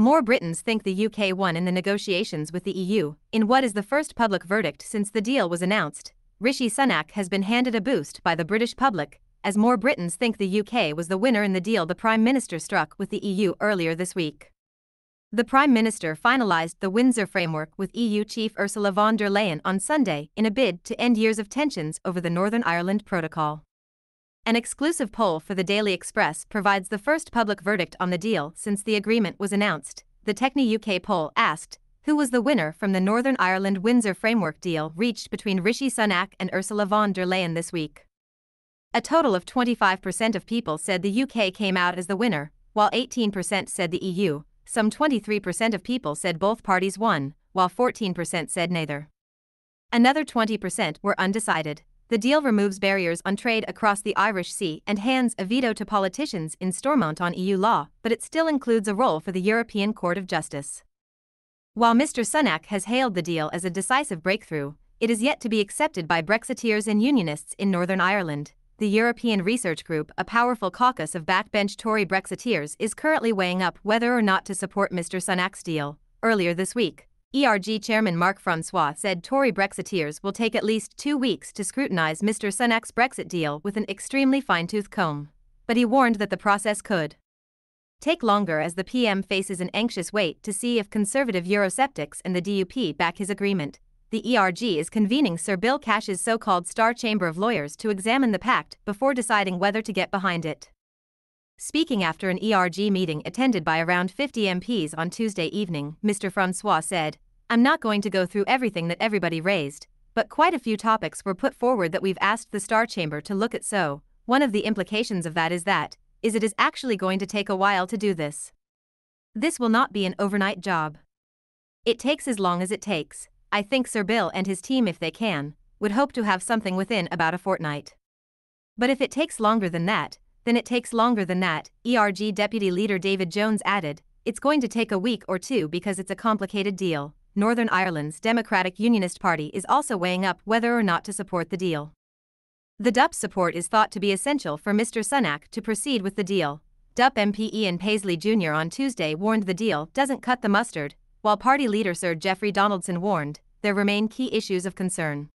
More Britons think the UK won in the negotiations with the EU, in what is the first public verdict since the deal was announced. Rishi Sunak has been handed a boost by the British public, as more Britons think the UK was the winner in the deal the Prime Minister struck with the EU earlier this week. The Prime Minister finalised the Windsor framework with EU Chief Ursula von der Leyen on Sunday in a bid to end years of tensions over the Northern Ireland Protocol. An exclusive poll for the Daily Express provides the first public verdict on the deal since the agreement was announced. The Techne UK poll asked, who was the winner from the Northern Ireland Windsor framework deal reached between Rishi Sunak and Ursula von der Leyen this week. A total of 25% of people said the UK came out as the winner, while 18% said the EU, some 23% of people said both parties won, while 14% said neither. Another 20% were undecided. The deal removes barriers on trade across the Irish Sea and hands a veto to politicians in Stormont on EU law, but it still includes a role for the European Court of Justice. While Mr. Sunak has hailed the deal as a decisive breakthrough, it is yet to be accepted by Brexiteers and Unionists in Northern Ireland. The European Research Group, a powerful caucus of backbench Tory Brexiteers, is currently weighing up whether or not to support Mr. Sunak's deal. Earlier this week, ERG Chairman Mark Francois said Tory Brexiteers will take at least two weeks to scrutinise Mr. Sunak's Brexit deal with an extremely fine tooth comb. But he warned that the process could take longer as the PM faces an anxious wait to see if conservative Eurosceptics and the DUP back his agreement. The ERG is convening Sir Bill Cash's so called Star Chamber of Lawyers to examine the pact before deciding whether to get behind it. Speaking after an ERG meeting attended by around 50 MPs on Tuesday evening, Mr. Francois said, I'm not going to go through everything that everybody raised, but quite a few topics were put forward that we've asked the Star Chamber to look at so, one of the implications of that is that, is it is actually going to take a while to do this. This will not be an overnight job. It takes as long as it takes. I think Sir Bill and his team if they can, would hope to have something within about a fortnight. But if it takes longer than that, then it takes longer than that, ERG Deputy Leader David Jones added. It's going to take a week or two because it's a complicated deal. Northern Ireland's Democratic Unionist Party is also weighing up whether or not to support the deal. The DUP support is thought to be essential for Mr. Sunak to proceed with the deal. DUP MP Ian Paisley Jr. on Tuesday warned the deal doesn't cut the mustard, while party leader Sir Jeffrey Donaldson warned there remain key issues of concern.